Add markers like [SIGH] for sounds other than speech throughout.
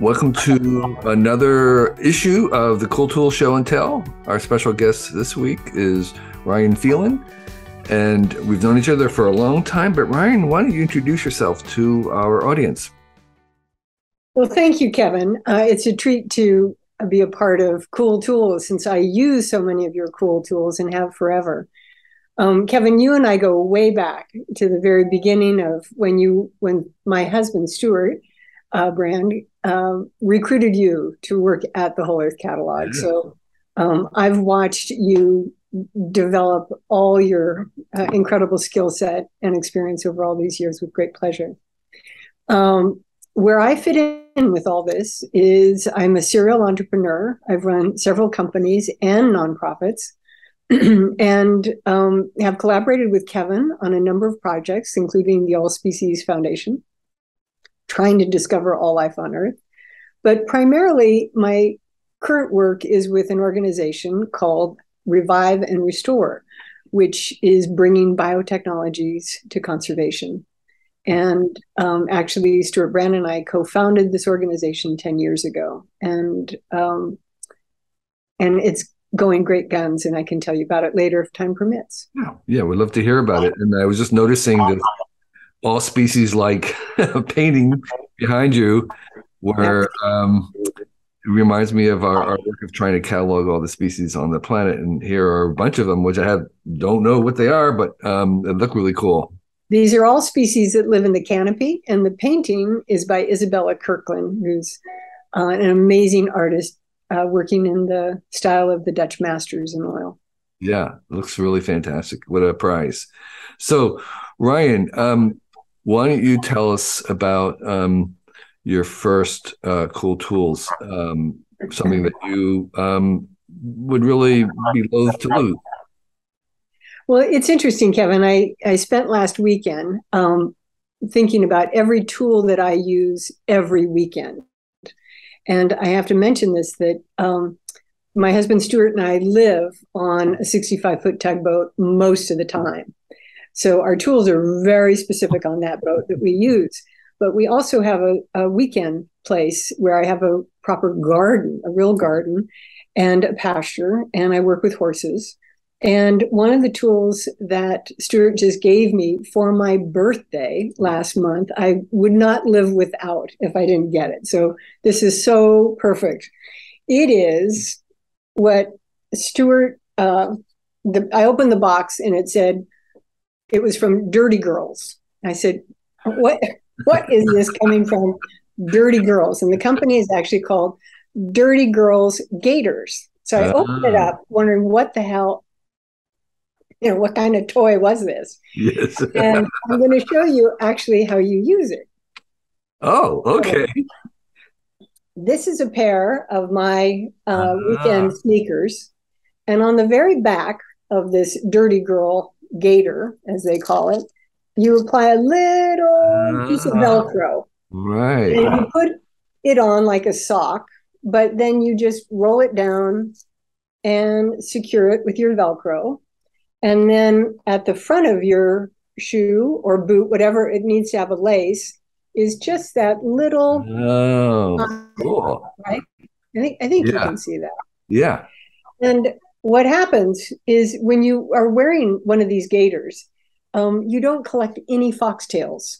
Welcome to another issue of the Cool Tool Show and Tell. Our special guest this week is Ryan Phelan, and we've known each other for a long time. But Ryan, why don't you introduce yourself to our audience? Well, thank you, Kevin. Uh, it's a treat to be a part of Cool Tools since I use so many of your cool tools and have forever. Um, Kevin, you and I go way back to the very beginning of when you, when my husband Stuart uh, Brand um, recruited you to work at the Whole Earth Catalog. Yeah. So um, I've watched you develop all your uh, incredible skill set and experience over all these years with great pleasure. Um, where I fit in with all this is I'm a serial entrepreneur. I've run several companies and nonprofits. [CLEARS THROAT] and um, have collaborated with Kevin on a number of projects, including the All Species Foundation, trying to discover all life on Earth. But primarily, my current work is with an organization called Revive and Restore, which is bringing biotechnologies to conservation. And um, actually, Stuart Brand and I co-founded this organization ten years ago, and um, and it's going great guns. And I can tell you about it later if time permits. Yeah, yeah, we'd love to hear about it. And I was just noticing that all species like [LAUGHS] painting behind you where um, it reminds me of our, our, work of trying to catalog all the species on the planet. And here are a bunch of them which i have don't know what they are but um, they look really cool. These are all species that live in the canopy. And the painting is by isabella kirkland who's uh, an amazing artist uh, working in the style of the dutch masters in oil. Yeah looks really fantastic. What a prize. So ryan um, why don't you tell us about um, your first uh, cool tools? Um, something that you um, would really be loath to lose. Well, it's interesting, Kevin. I, I spent last weekend um, thinking about every tool that I use every weekend. And I have to mention this that um, my husband Stuart and I live on a 65 foot tugboat most of the time. So our tools are very specific on that boat that we use. But we also have a, a weekend place where I have a proper garden, a real garden, and a pasture, and I work with horses. And one of the tools that Stuart just gave me for my birthday last month, I would not live without if I didn't get it. So this is so perfect. It is what Stuart, uh, the, I opened the box and it said, it was from Dirty Girls. I said, what, what is this coming from? Dirty Girls. And the company is actually called Dirty Girls Gaiters. So I opened it up, wondering what the hell, you know, what kind of toy was this? Yes. and I'm going to show you actually how you use it. Oh, okay. So this is a pair of my uh, uh-huh. weekend sneakers. And on the very back of this Dirty Girl gaiter, as they call it, you apply a little piece of ah. Velcro. Right. And you put it on like a sock, but then you just roll it down and secure it with your Velcro. And then at the front of your shoe or boot, whatever it needs to have a lace, is just that little. Oh, cool. Right? I think I think yeah. you can see that. Yeah. And what happens is when you are wearing one of these gaiters, um, you don't collect any foxtails.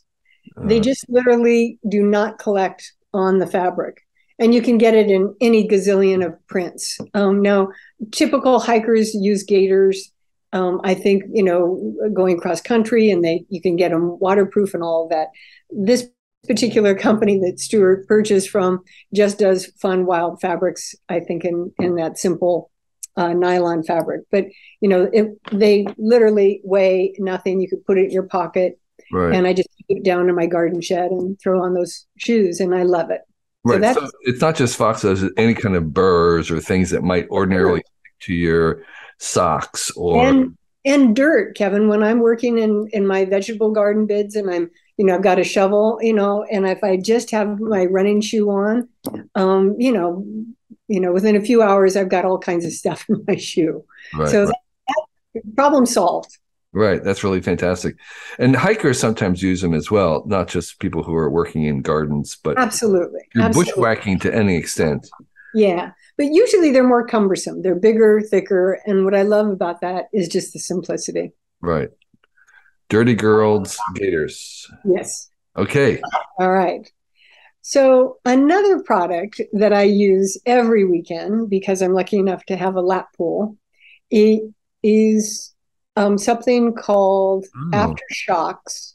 Uh, they just literally do not collect on the fabric. And you can get it in any gazillion of prints. Um, now, typical hikers use gaiters. Um, I think you know going cross country, and they you can get them waterproof and all of that. This particular company that Stuart purchased from just does fun wild fabrics. I think in in that simple uh, nylon fabric. But you know, it, they literally weigh nothing. You could put it in your pocket, right. and I just keep it down in my garden shed and throw on those shoes, and I love it. Right. So, so it's not just foxes; any kind of burrs or things that might ordinarily stick to your socks or and, and dirt, Kevin. When I'm working in in my vegetable garden beds, and I'm you know I've got a shovel, you know, and if I just have my running shoe on, um, you know, you know, within a few hours, I've got all kinds of stuff in my shoe. Right, so right. That, problem solved. Right. That's really fantastic. And hikers sometimes use them as well, not just people who are working in gardens, but absolutely. you're absolutely. bushwhacking to any extent. Yeah. But usually they're more cumbersome. They're bigger, thicker. And what I love about that is just the simplicity. Right. Dirty girls, gaiters. Yes. Okay. All right. So, another product that I use every weekend because I'm lucky enough to have a lap pool is um, something called Oh. AfterShokz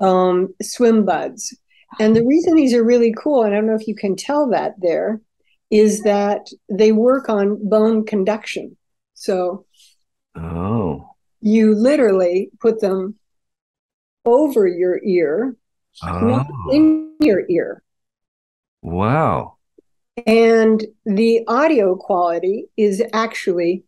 um, Swim Buds. And the reason these are really cool, and I don't know if you can tell that there, is that they work on bone conduction. So, Oh. you literally put them over your ear, Oh. in your ear. Wow. And the audio quality is actually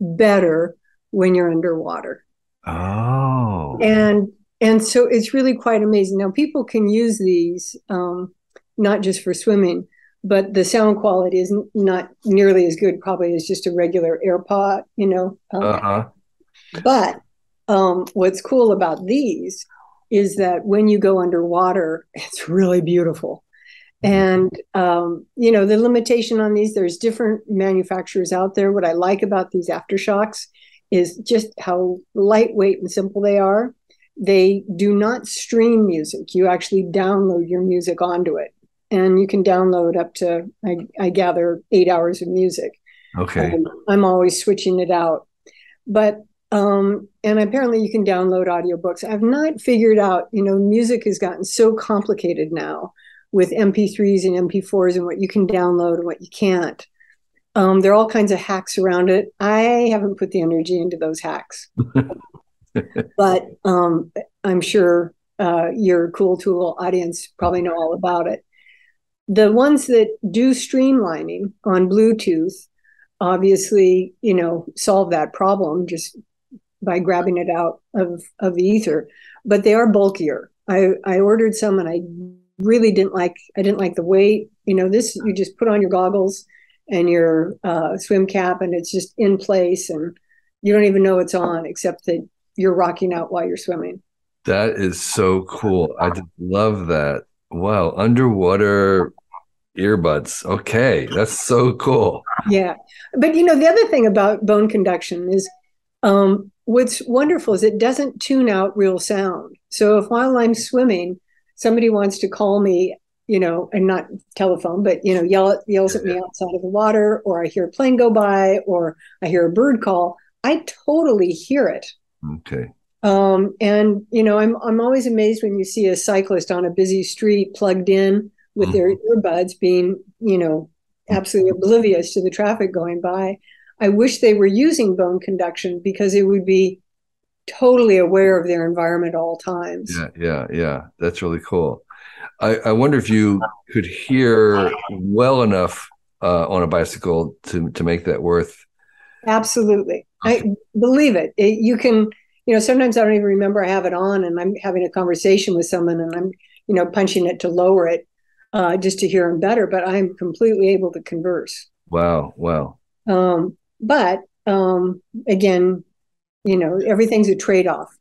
better when you're underwater. Oh. And and so it's really quite amazing. Now people can use these um, not just for swimming, but the sound quality is not nearly as good probably as just a regular AirPod, you know. Um, Uh-huh. But um, what's cool about these is that when you go underwater, it's really beautiful. And um, you know the limitation on these. There's different manufacturers out there. What I like about these AfterShokz is just how lightweight and simple they are. They do not stream music. You actually download your music onto it, and you can download up to I, I gather eight hours of music. Okay. Um, I'm always switching it out. But um, and apparently you can download audiobooks. I've not figured out, you know, music has gotten so complicated now with MP3s and MP4s and what you can download and what you can't. Um, there are all kinds of hacks around it. I haven't put the energy into those hacks, [LAUGHS] but um, I'm sure uh, your Cool Tool audience probably know all about it. The ones that do streamlining on Bluetooth obviously, you know, solve that problem just by grabbing it out of, of the ether, but they are bulkier. I, I ordered some and I really didn't like I didn't like the weight. You know, this you just put on your goggles and your uh, swim cap and it's just in place and you don't even know it's on except that you're rocking out while you're swimming. That is so cool. I just love that. Wow. Underwater earbuds. Okay. That's so cool. Yeah. But you know, the other thing about bone conduction is um, what's wonderful is it doesn't tune out real sound. So if while I'm swimming, somebody wants to call me, you know, and not telephone, but you know, yell yells at me outside of the water, or I hear a plane go by, or I hear a bird call, I totally hear it. Okay. Um, and you know, I'm I'm always amazed when you see a cyclist on a busy street plugged in with their earbuds, being you know absolutely oblivious to the traffic going by. I wish they were using bone conduction because it would be totally aware of their environment at all times. Yeah, yeah, yeah. That's really cool. I, I wonder if you could hear well enough uh, on a bicycle to to make that worth. Absolutely, I believe it. it. You can, you know, sometimes I don't even remember I have it on, and I'm having a conversation with someone, and I'm, you know, punching it to lower it uh, just to hear them better. But I'm completely able to converse. Wow, wow. Um, but um, again, you know, everything's a trade off.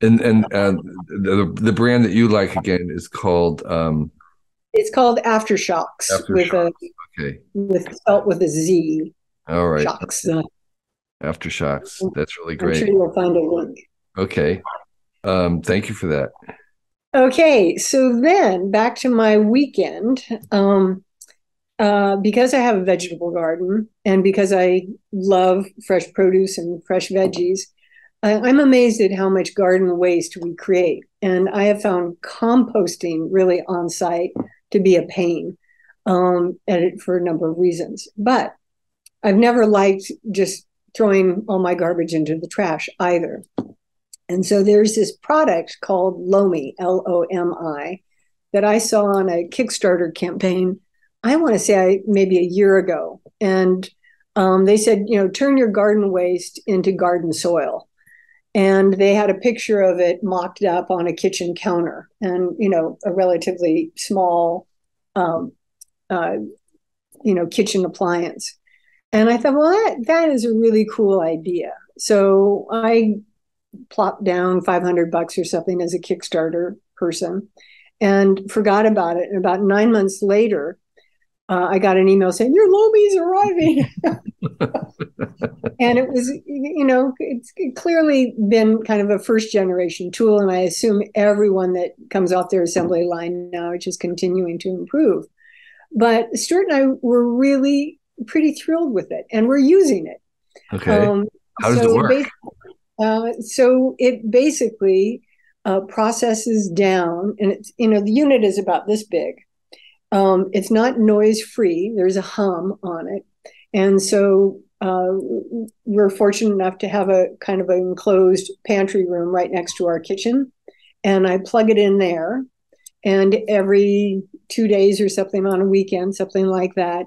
And and uh, the the brand that you like again is called. Um, it's called AfterShokz, AfterShokz. with a okay. with spelt with a Z. All right. Shokz. Uh, AfterShokz. That's really great I'm sure you'll find a link. Okay. Um, thank you for that. Okay, so then back to my weekend. Um, uh, because I have a vegetable garden and because I love fresh produce and fresh veggies, I, I'm amazed at how much garden waste we create. And I have found composting really on site to be a pain um, at for a number of reasons. But I've never liked just throwing all my garbage into the trash either. And so there's this product called Lomi, L O M I, that I saw on a Kickstarter campaign. I want to say I, maybe a year ago. And um, they said, you know, turn your garden waste into garden soil. And they had a picture of it mocked up on a kitchen counter and, you know, a relatively small, um, uh, you know, kitchen appliance. And I thought, well, that, that is a really cool idea. So I plopped down 500 bucks or something as a Kickstarter person and forgot about it. And about nine months later, uh, I got an email saying, Your Lomi's arriving. [LAUGHS] and it was, you know, it's clearly been kind of a first generation tool. And I assume everyone that comes off their assembly line now is just continuing to improve. But Stuart and I were really pretty thrilled with it and we're using it. Okay. Um, How does so it work? Uh, so it basically uh, processes down, and it's you know the unit is about this big. Um, it's not noise free. There's a hum on it, and so uh, we're fortunate enough to have a kind of an enclosed pantry room right next to our kitchen, and I plug it in there, and every two days or something on a weekend, something like that,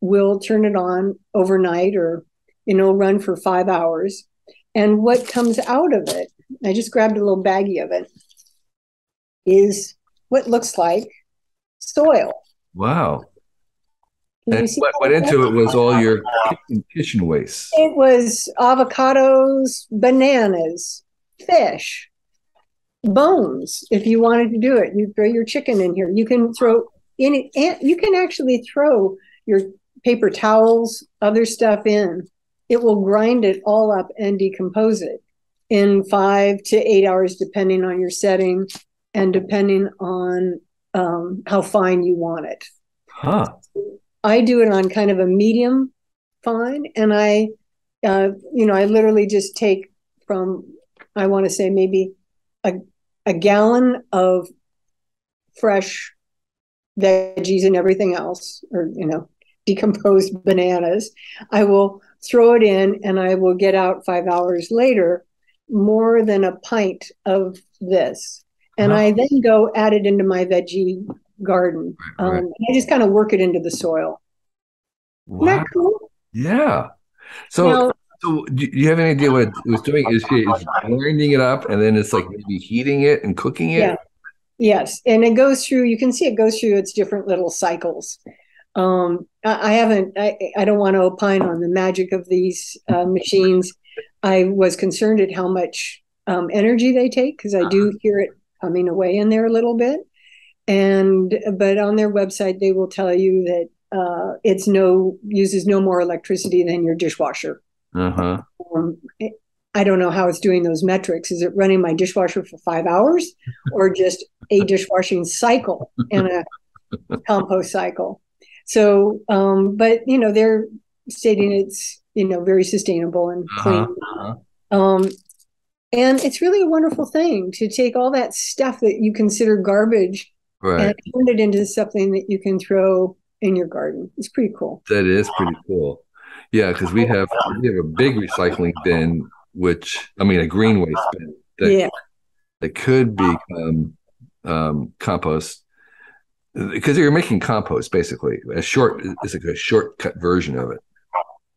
we'll turn it on overnight or you know run for five hours and what comes out of it, I just grabbed a little baggie of it, is what looks like soil. Wow. and what went into it was all your kitchen, kitchen waste. It was avocados, bananas, fish, bones. If you wanted to do it, you throw your chicken in here. You can throw any. You can actually throw your paper towels, other stuff in, it will grind it all up and decompose it in five to eight hours, depending on your setting and depending on um, how fine you want it. Huh. I do it on kind of a medium fine, and I, uh, you know, I literally just take from, I want to say maybe a, a gallon of fresh veggies and everything else, or you know, decomposed [LAUGHS] bananas. I will throw it in, and I will get out five hours later more than a pint of this. And I then go add it into my veggie garden. Um, right. I just kind of work it into the soil. Wow. Cool? Yeah. So, now, so do you have any idea what it was doing? Is it grinding it up and then it's like maybe heating it and cooking it? Yeah. Yes. And it goes through, you can see it goes through its different little cycles. Um, I, I, haven't. I, I don't want to opine on the magic of these uh, machines. I was concerned at how much um, energy they take because I do uh-huh. hear it coming away in there a little bit. And but on their website they will tell you that uh, it's no uses no more electricity than your dishwasher. Uh-huh. Um, I don't know how it's doing those metrics. Is it running my dishwasher for five hours or just a [LAUGHS] dishwashing cycle and a [LAUGHS] compost cycle? So, um, but you know, they're stating it's you know very sustainable and uh-huh, clean. Uh-huh, uh-huh. Um, and it's really a wonderful thing to take all that stuff that you consider garbage right. and turn it into something that you can throw in your garden. It's pretty cool. That is pretty cool. Yeah, because we have we have a big recycling bin, which I mean a green waste bin that, yeah. that could become um, compost because you're making compost basically a short it's like a shortcut version of it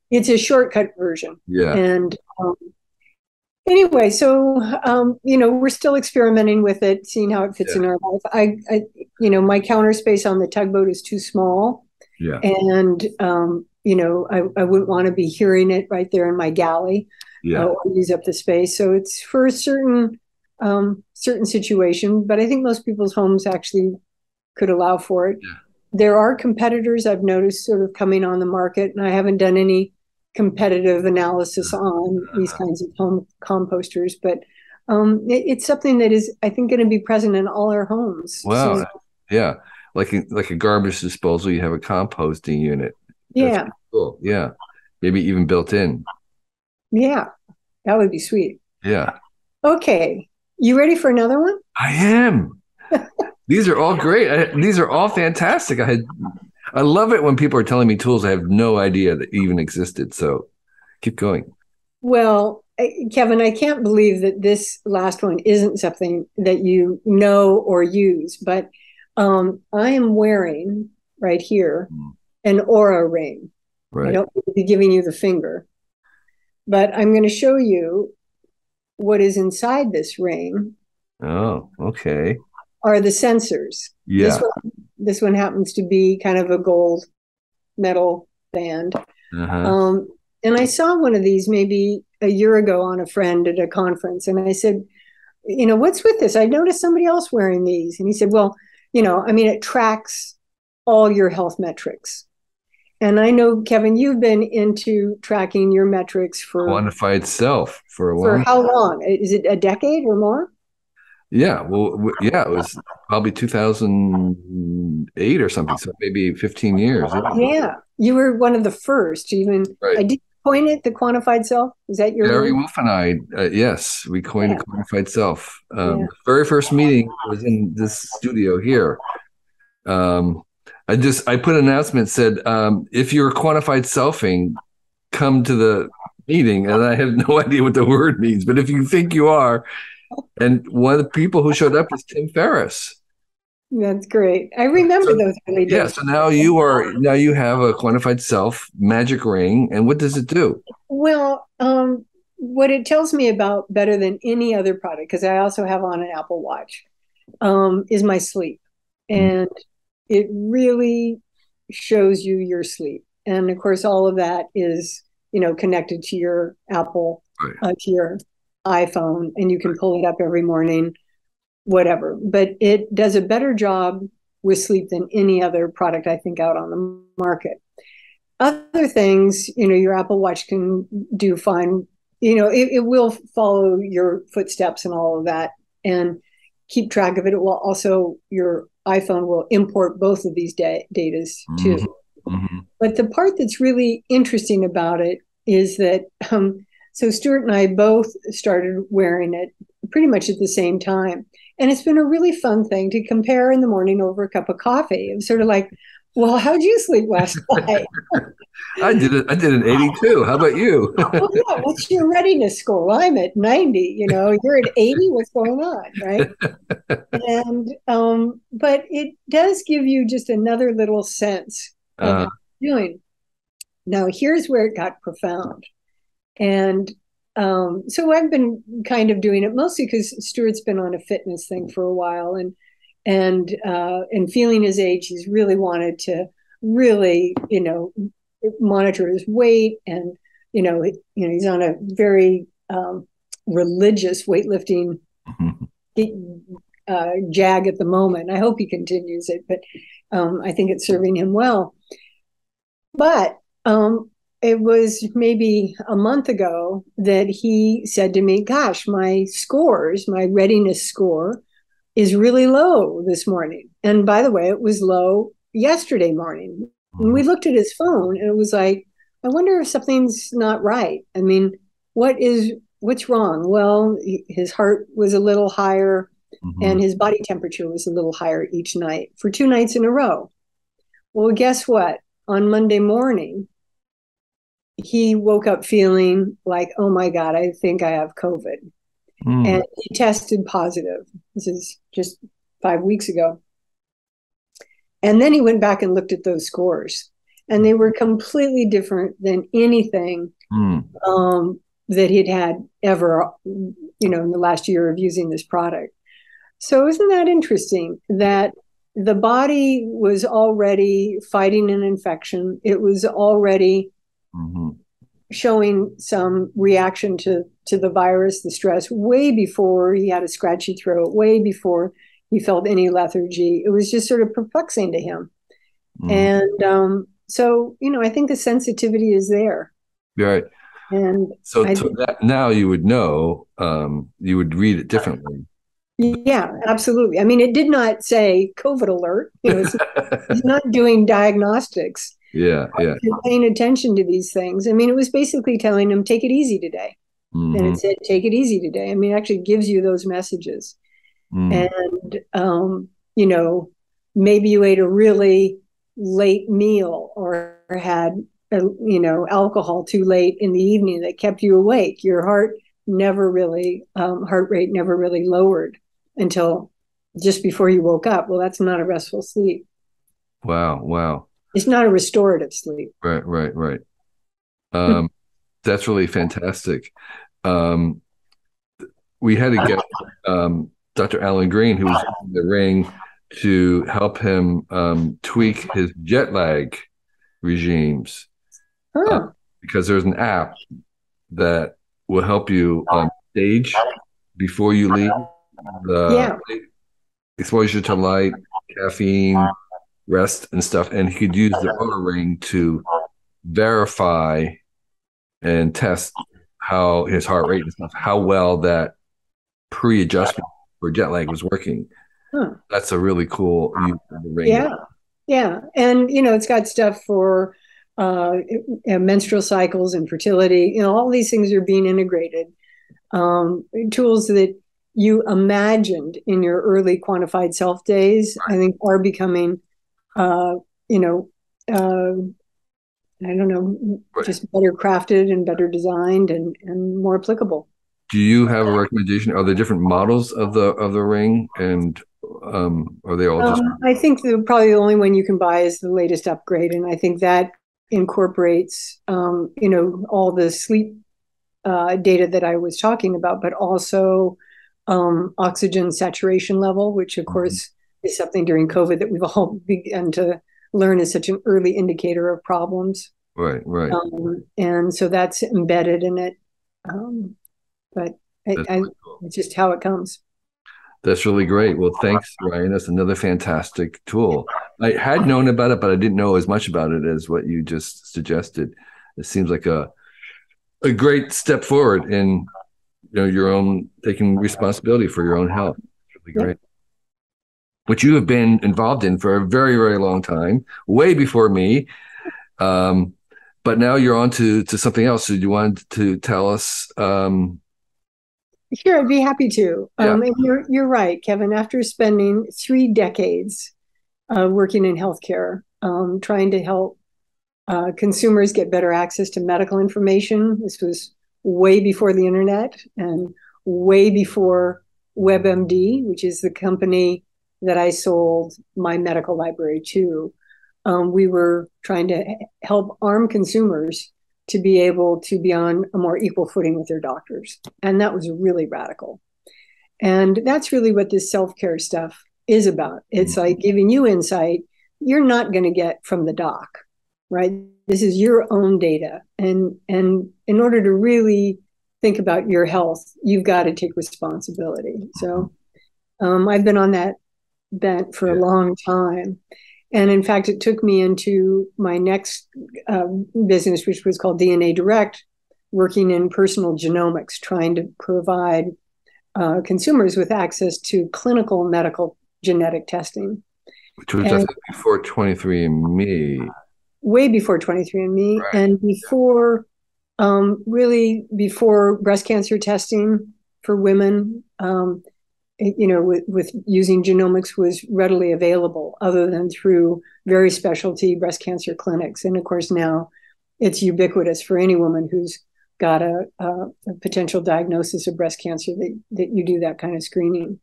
it's a shortcut version yeah and um, anyway so um, you know we're still experimenting with it seeing how it fits yeah. in our life I, I you know my counter space on the tugboat is too small yeah and um, you know I, I wouldn't want to be hearing it right there in my galley yeah uh, or use up the space so it's for a certain um, certain situation but i think most people's homes actually could allow for it. Yeah. There are competitors I've noticed sort of coming on the market, and I haven't done any competitive analysis on these kinds of home composters, but um, it, it's something that is, I think, going to be present in all our homes. Wow. So, yeah. Like a, like a garbage disposal, you have a composting unit. That's yeah. Cool. Yeah. Maybe even built in. Yeah. That would be sweet. Yeah. Okay. You ready for another one? I am. [LAUGHS] These are all great. I, these are all fantastic. I had, I love it when people are telling me tools I have no idea that even existed. So keep going. Well, Kevin, I can't believe that this last one isn't something that you know or use, but um, I am wearing right here mm. an Oura ring. Right. I don't be giving you the finger, but I'm going to show you what is inside this ring. Oh, okay are the sensors. Yeah. This one, this one happens to be kind of a gold metal band. Uh-huh. Um, and I saw one of these maybe a year ago on a friend at a conference, and I said, you know, what's with this? I noticed somebody else wearing these, and he said, well, you know, I mean, it tracks all your health metrics. And I know, Kevin, you've been into tracking your metrics for quantified self for a while. for how long? Is it a decade or more? Yeah, well, yeah, it was probably 2008 or something, so maybe 15 years. Yeah, you were one of the first. Even Right. I did coin it the quantified self. Is that your Gary name? Wolf and I, uh, yes, we coined Yeah. a quantified self. Um, Yeah. very first meeting was in this studio here. Um, I just I put an announcement said um, if you're quantified selfing, come to the meeting, and I have [LAUGHS] no idea what the word means, but if you think you are, and one of the people who showed up was Tim Ferriss. That's great. I remember So- those early days. Yeah, so now you are now you have a quantified self magic ring, and what does it do? Well, um, what it tells me about better than any other product, because I also have on an Apple Watch, um, is my sleep. And it really shows you your sleep. And of course, all of that is, you know, connected to your Apple, Right. uh, to your iPhone, and you can pull it up every morning, whatever. But it does a better job with sleep than any other product I think out on the market other things, you know, your Apple Watch can do fine. You know, it, it will follow your footsteps and all of that and keep track of it. It will also, your iPhone will import both of these da- datas too. Mhm. But the part that's really interesting about it is that, um, so Stuart and I both started wearing it pretty much at the same time. And it's been a really fun thing to compare in the morning over a cup of coffee. It's sort of like, well, how'd you sleep last [LAUGHS] night? I did it. I did an 82. How about you? [LAUGHS] well, yeah, what's your readiness score? Well, I'm at 90, you know, you're at 80, what's going on, right? and um, but it does give you just another little sense of Uh, doing. Now, here's where it got profound. And um, so I've been kind of doing it mostly because Stuart's been on a fitness thing for a while and and uh, and feeling his age, he's really wanted to really, you know, monitor his weight and you know, you know, he's on a very um, religious weightlifting uh, jag at the moment. I hope he continues it, but um, I think it's serving him well. But um, it was maybe a month ago that he said to me, Gosh, my scores, my readiness score is really low this morning. And by the way, it was low yesterday morning. And we looked at his phone and it was like, I wonder if something's not right. I mean, what is what's wrong? Well, his heart was a little higher Mhm. and his body temperature was a little higher each night for two nights in a row. Well, guess what? On Monday morning, he woke up feeling like, oh my God, I think I have COVID. Mm. And he tested positive. This is just five weeks ago. And then he went back and looked at those scores, and they were completely different than anything Mm. um, that he'd had ever, you know, in the last year of using this product. So isn't that interesting that the body was already fighting an infection? It was already Mhm. showing some reaction to to the virus, the stress, way before he had a scratchy throat, way before he felt any lethargy. It was just sort of perplexing to him. Mhm. And um, so, you know, I think the sensitivity is there. Right. And So, I that now you would know, um, you would read it differently. Yeah, absolutely. I mean, it did not say COVID alert. You know, it's, it's not doing diagnostics. Yeah, yeah. Paying attention to these things. I mean, it was basically telling them, take it easy today. And Mhm. it said, take it easy today. I mean, it actually gives you those messages. Mm. And, um, you know, maybe you ate a really late meal or had, uh you know, alcohol too late in the evening that kept you awake. Your heart never really, um, heart rate never really lowered until just before you woke up. Well, that's not a restful sleep. Wow, wow. It's not a restorative sleep. Right, right, right. [LAUGHS] Um, that's really fantastic. Um, we had to get um, Dr. Alan Green, who was in the ring, to help him um, tweak his jet lag regimes Huh. because there's an app that will help you on stage before you leave. The Yeah. exposure to light, caffeine, rest, and stuff. And he could use the Oura ring to verify and test how his heart rate and stuff, how well that pre-adjustment for jet lag was working. Huh. That's a really cool ring. Yeah, yeah, and you know, it's got stuff for uh, uh, menstrual cycles and fertility. You know, all these things are being integrated. Um, tools that you imagined in your early quantified self days, I think, are becoming, uh, you know, uh, I don't know, Right. just better crafted and better designed and and more applicable. Do you have a recommendation? Are there different models of the of the ring, and um, are they all just Um, I think the, probably the only one you can buy is the latest upgrade, and I think that incorporates, um, you know, all the sleep uh, data that I was talking about, but also um, oxygen saturation level, which of Mhm. course is something during COVID that we've all [LAUGHS] begun to learn is such an early indicator of problems, right? Right. um, and so that's embedded in it. Um, but I, cool. it's just how it comes. That's really great. Well, thanks, Ryan. That's another fantastic tool. I had known about it, but I didn't know as much about it as what you just suggested. It seems like a a great step forward in you know your own taking responsibility for your own health. Really great. Which you have been involved in for a very, very long time, way before me. Um, but now you're on to, to something else. So do you want to tell us um, Sure, I'd be happy to. Yeah. Um, and you're you're right, Kevin. After spending three decades uh, working in healthcare, um, trying to help uh, consumers get better access to medical information, this was way before the internet and way before WebMD, which is the company that I sold my medical library to. Um, we were trying to help arm consumers to be able to be on a more equal footing with their doctors. And that was really radical. And that's really what this self care stuff is about. It's Mhm. like giving you insight you're not going to get from the doc, right? This is your own data. And, and in order to really think about your health, you've got to take responsibility. So um, I've been on that bent for a long time. And in fact, it took me into my next uh, business, which was called DNA Direct, working in personal genomics, trying to provide uh, consumers with access to clinical medical genetic testing which was And- before 23andMe. way before 23andMe Right. and before, um, really before breast cancer testing for women. Um, you know, with, with using genomics was readily available, other than through very specialty breast cancer clinics. And of course, now it's ubiquitous for any woman who's got a, a, a potential diagnosis of breast cancer that, that you do that kind of screening.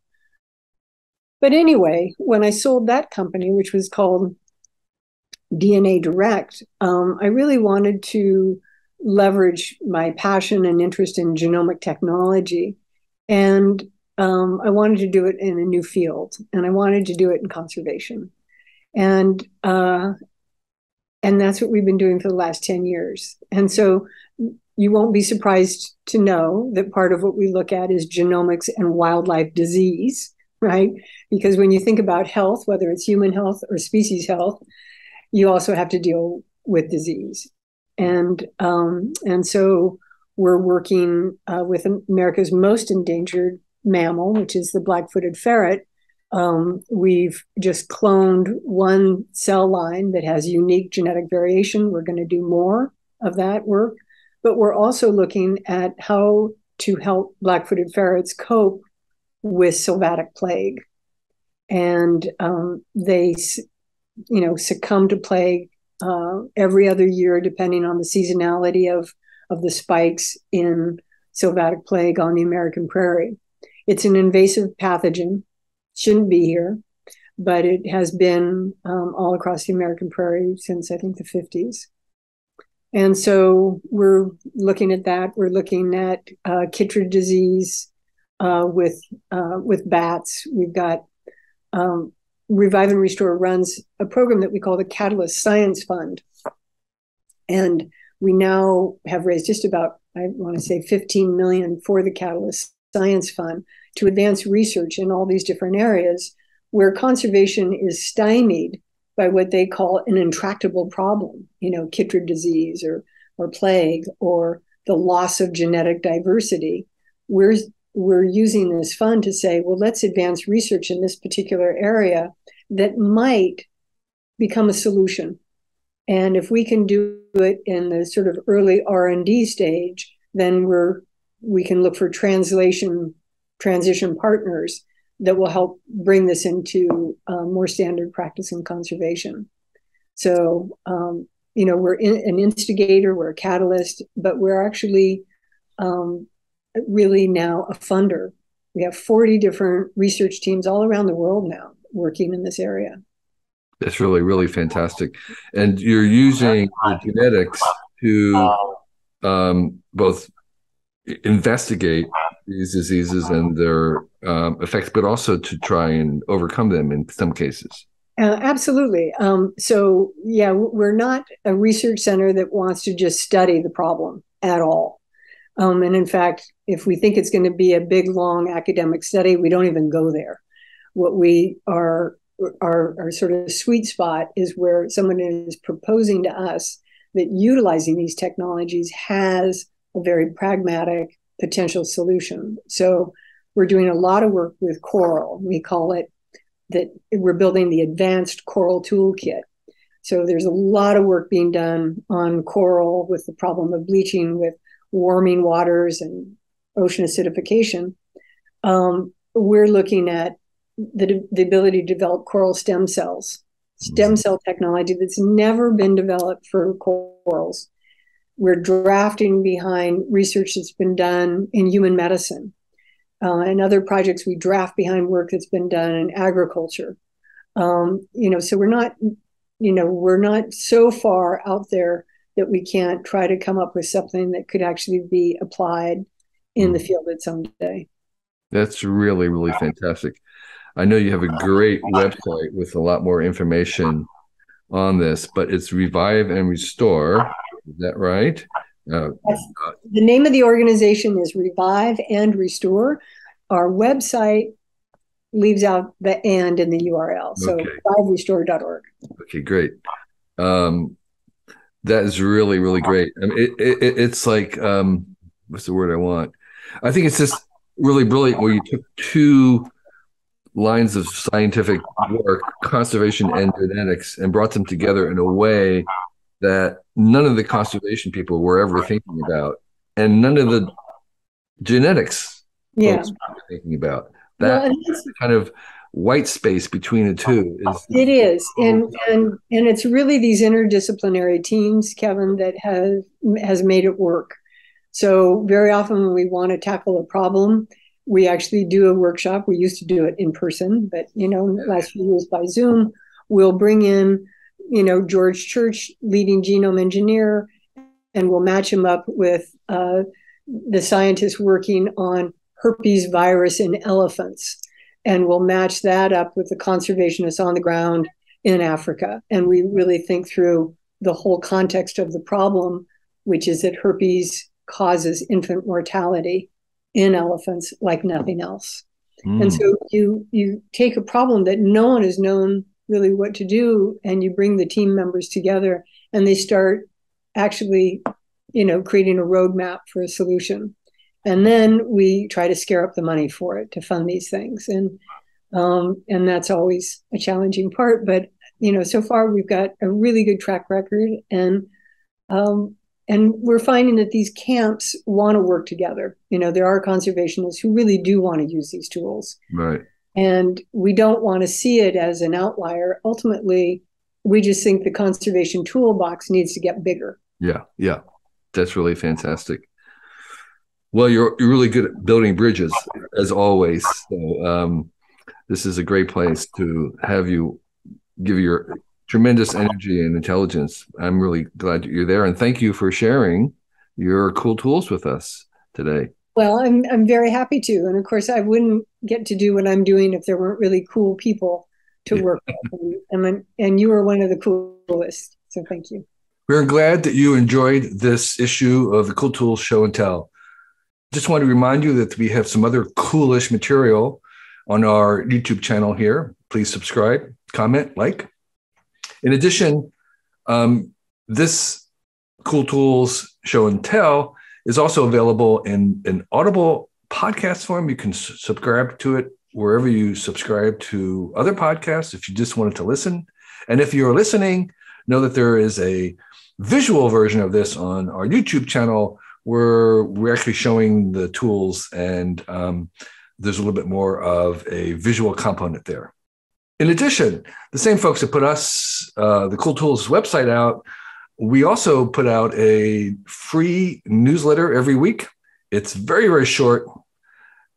But anyway, when I sold that company, which was called DNA Direct, um, I really wanted to leverage my passion and interest in genomic technology. And um, I wanted to do it in a new field, and I wanted to do it in conservation. And uh, and that's what we've been doing for the last 10 years. And so you won't be surprised to know that part of what we look at is genomics and wildlife disease, right? Because when you think about health, whether it's human health or species health, you also have to deal with disease. And um, and so we're working uh, with America's most endangered mammal, which is the black-footed ferret. Um, we've just cloned one cell line that has unique genetic variation. We're going to do more of that work, but we're also looking at how to help black-footed ferrets cope with sylvatic plague, and um, they you know, succumb to plague uh, every other year, depending on the seasonality of, of the spikes in sylvatic plague on the American prairie. It's an invasive pathogen, shouldn't be here, but it has been um, all across the American prairie since I think the 50s. And so we're looking at that. We're looking at uh, disease uh, with uh, with bats. We've got um, Revive and Restore runs a program that we call the Catalyst Science Fund. And we now have raised just about I want to say 15 million for the Catalyst Science Fund to advance research in all these different areas where conservation is stymied by what they call an intractable problem, you know, chytrid disease or, or plague or the loss of genetic diversity. We're, we're using this fund to say, well, let's advance research in this particular area that might become a solution. And if we can do it in the sort of early R&D stage, then we're we can look for translation transition partners that will help bring this into um, more standard practice in conservation. So, um, you know, we're in, an instigator, we're a catalyst, but we're actually um, really now a funder. We have 40 different research teams all around the world now working in this area. That's really, really fantastic. And you're using genetics to um, both investigate these diseases and their um, effects, but also to try and overcome them in some cases. Uh, absolutely. Um, so, yeah, we're not a research center that wants to just study the problem at all. Um, and in fact, if we think it's going to be a big, long academic study, we don't even go there. What we are, our, our sort of sweet spot is where someone is proposing to us that utilizing these technologies has a very pragmatic potential solution. So we're doing a lot of work with coral. We call it that we're building the advanced coral toolkit. So there's a lot of work being done on coral with the problem of bleaching with warming waters and ocean acidification. Um, we're looking at the, the ability to develop coral stem cells, stem mm-hmm. cell technology that's never been developed for corals we're drafting behind research that's been done in human medicine. Uh, and other projects we draft behind work that's been done in agriculture. Um, you know, so we're not, you know, we're not so far out there that we can't try to come up with something that could actually be applied in the mm. field at some day. That's really, really fantastic. I know you have a great website with a lot more information on this, but it's Revive and Restore is that right? Uh, the name of the organization is Revive and Restore. Our website leaves out the and in the URL. So okay. reviverestore.org. Okay, great. Um, that is really, really great. I mean, it, it, it's like, um, what's the word I want? I think it's just really brilliant where you took two lines of scientific work, conservation and genetics, and brought them together in a way that none of the conservation people were ever thinking about, and none of the genetics yeah. thinking about. That well, kind of white space between the two is it is and and and it's really these interdisciplinary teams kevin that has has made it work so very often when we want to tackle a problem we actually do a workshop we used to do it in person but you know last few years by zoom we'll bring in you know, George Church, leading genome engineer, and we'll match him up with uh, the scientists working on herpes virus in elephants. And we'll match that up with the conservationists on the ground in Africa. And we really think through the whole context of the problem, which is that herpes causes infant mortality in elephants like nothing else. Mm. And so you you take a problem that no one has known really what to do and you bring the team members together and they start actually you know creating a roadmap for a solution. And then we try to scare up the money for it to fund these things. And um, and that's always a challenging part but you know so far we've got a really good track record and um, and we're finding that these camps want to work together. You know there are conservationists who really do want to use these tools. Right and we don't want to see it as an outlier. Ultimately, we just think the conservation toolbox needs to get bigger. Yeah, yeah. That's really fantastic. Well, you're, you're really good at building bridges, as always. So, um, this is a great place to have you give your tremendous energy and intelligence. I'm really glad you're there. And thank you for sharing your cool tools with us today. Well, I'm I'm very happy to, and of course, I wouldn't get to do what I'm doing if there weren't really cool people to work with, and and, and you are one of the coolest. So thank you. We're glad that you enjoyed this issue of the Cool Tools Show and Tell. Just want to remind you that we have some other coolish material on our YouTube channel here. Please subscribe, comment, like. In addition, um, this Cool Tools Show and Tell is also available in an Audible podcast form. You can subscribe to it wherever you subscribe to other podcasts if you just wanted to listen. And if you're listening, know that there is a visual version of this on our YouTube channel where we're actually showing the tools and um, there's a little bit more of a visual component there. In addition, the same folks that put us, uh, the Cool Tools website out, we also put out a free newsletter every week. It's very, very short.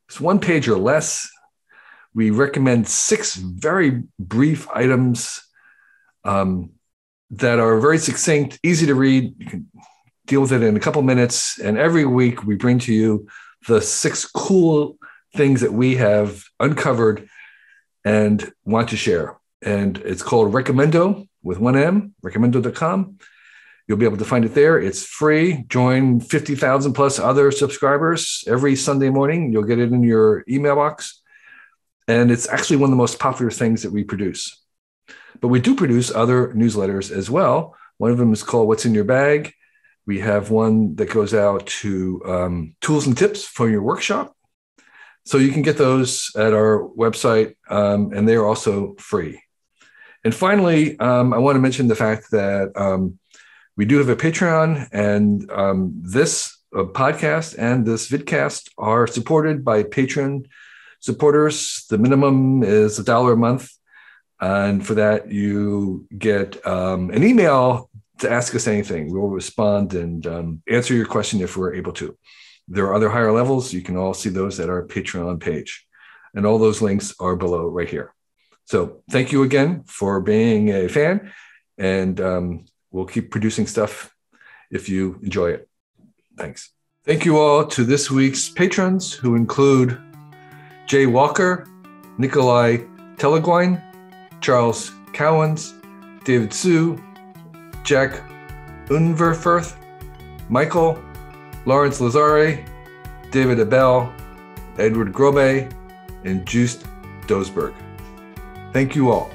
It's one page or less. We recommend six very brief items um, that are very succinct, easy to read. You can deal with it in a couple minutes. And every week we bring to you the six cool things that we have uncovered and want to share. And it's called Recomendo with one M, recomendo.com. You'll be able to find it there. It's free. Join 50,000 plus other subscribers every Sunday morning. You'll get it in your email box. And it's actually one of the most popular things that we produce. But we do produce other newsletters as well. One of them is called What's in Your Bag. We have one that goes out to um, tools and tips for your workshop. So you can get those at our website, um, and they are also free. And finally, um, I want to mention the fact that um, we do have a Patreon, and um, this uh, podcast and this vidcast are supported by Patreon supporters. The minimum is a dollar a month. And for that, you get um, an email to ask us anything. We'll respond and um, answer your question if we're able to. There are other higher levels. You can all see those at our Patreon page. And all those links are below right here. So thank you again for being a fan. And um, we'll keep producing stuff if you enjoy it. Thanks. Thank you all to this week's patrons, who include Jay Walker, Nikolai Teleguine, Charles Cowens, David Sue, Jack Unverfirth, Michael, Lawrence Lazare, David Abel, Edward Grobe, and Just Dosberg. Thank you all.